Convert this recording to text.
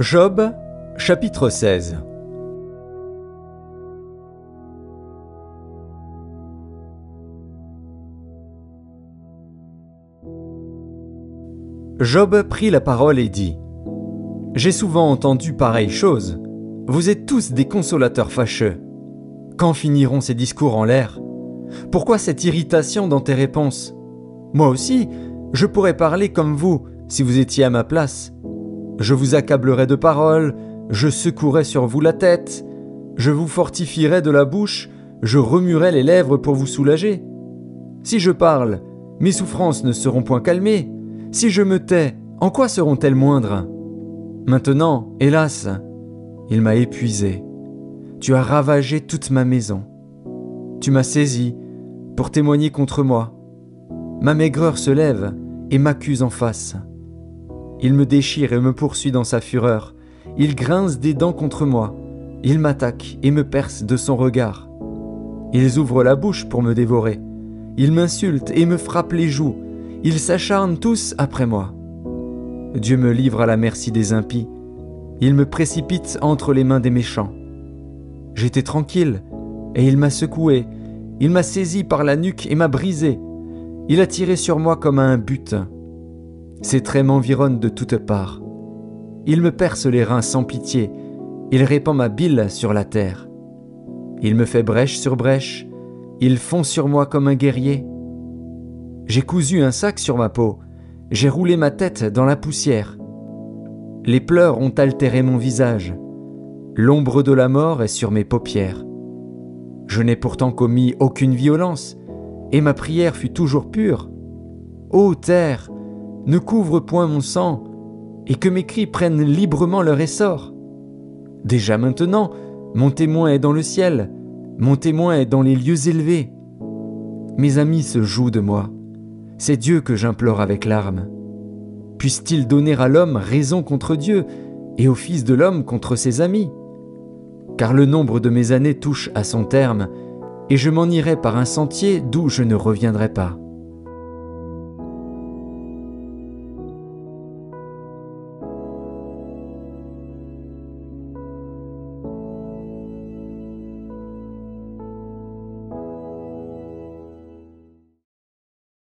Job, chapitre 16 Job prit la parole et dit J'ai souvent entendu pareille chose. Vous êtes tous des consolateurs fâcheux. Quand finiront ces discours en l'air? Pourquoi cette irritation dans tes réponses? Moi aussi, je pourrais parler comme vous si vous étiez à ma place. Je vous accablerai de paroles, je secouerai sur vous la tête, je vous fortifierai de la bouche, je remuerai les lèvres pour vous soulager. Si je parle, mes souffrances ne seront point calmées. Si je me tais, en quoi seront-elles moindres? Maintenant, hélas, il m'a épuisé. Tu as ravagé toute ma maison. Tu m'as saisi pour témoigner contre moi. Ma maigreur se lève et m'accuse en face. Il me déchire et me poursuit dans sa fureur. Il grince des dents contre moi. Il m'attaque et me perce de son regard. Ils ouvrent la bouche pour me dévorer. Ils m'insultent et me frappent les joues. Ils s'acharnent tous après moi. Dieu me livre à la merci des impies. Il me précipite entre les mains des méchants. J'étais tranquille, et il m'a secoué. Il m'a saisi par la nuque et m'a brisé. Il a tiré sur moi comme à un butin. Ses traits m'environnent de toutes parts. Il me perce les reins sans pitié. Il répand ma bile sur la terre. Il me fait brèche sur brèche. Il fond sur moi comme un guerrier. J'ai cousu un sac sur ma peau. J'ai roulé ma tête dans la poussière. Les pleurs ont altéré mon visage. L'ombre de la mort est sur mes paupières. Je n'ai pourtant commis aucune violence, et ma prière fut toujours pure. Ô terre, ne couvre point mon sang, et que mes cris prennent librement leur essor. Déjà maintenant, mon témoin est dans le ciel, mon témoin est dans les lieux élevés. Mes amis se jouent de moi. C'est Dieu que j'implore avec larmes. Puisse-t-il donner à l'homme raison contre Dieu, et au Fils de l'homme contre ses amis? Car le nombre de mes années touche à son terme, et je m'en irai par un sentier d'où je ne reviendrai pas.